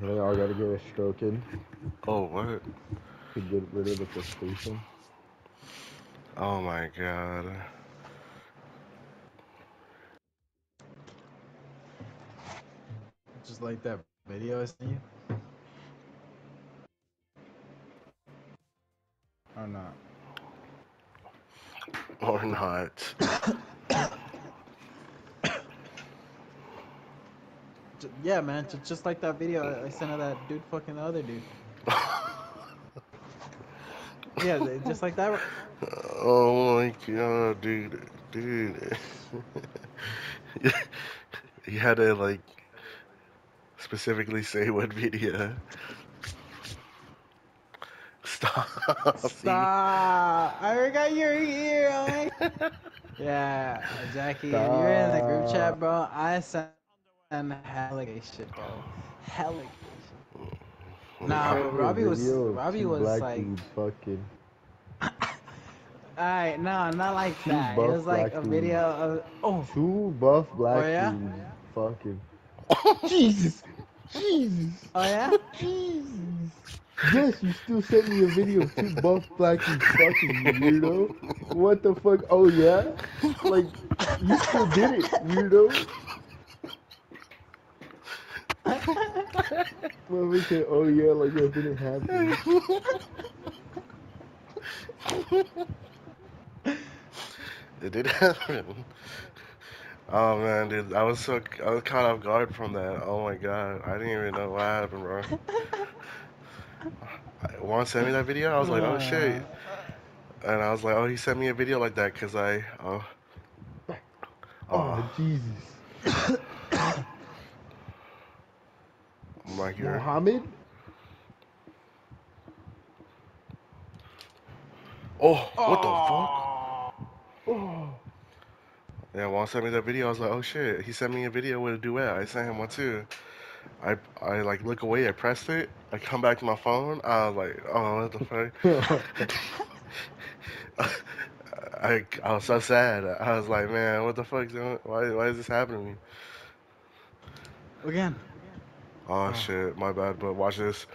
And then I gotta get a stroke in Oh, what? to get rid of the frustration. Oh my god. Just like that video I sent you. Or not. Or not. yeah, man. Just like that video I- sent of that dude fucking the other dude. Yeah, just like that. Oh my god, dude, dude. you had to like specifically say what video. Stop. Stop! I forgot you're here. Yeah, Jackie, if you're in the group chat, bro, I sent hella gay shit, bro. Hella gay shit. Nah, Sent but a Robbie was Robbie was black like, dudes fucking. alright, no, not like Two that. It was like black a video of oh, Two buff oh, black Oh, yeah? dudes fucking. Jesus! Jesus! oh yeah. Jesus! Yes, you still sent me a video of two buff black dudes fucking, you weirdo. What the fuck? Oh yeah? Like, you still did it, weirdo. Well, we said, oh yeah, like that didn't happen. It did happen. Oh man, dude, I was so I was caught off guard from that. Oh my god, I didn't even know what happened, bro. Juan sent me that video. I was like, oh shit, and I was like, oh, he sent me a video like that because I, oh, Oh, oh, Jesus. I'm like, you're, Mohammed? oh, what the fuck? Oh. Yeah, Juan sent me that video. I was like, oh shit, he sent me a video with a duet. I sent him one too. I, I like look away. I pressed it. I come back to my phone. I was like, oh, what the fuck? I, I was so sad. I was like, man, what the fuck? Why, why is this happening to me? Again. Oh, oh shit, my bad. But watch this.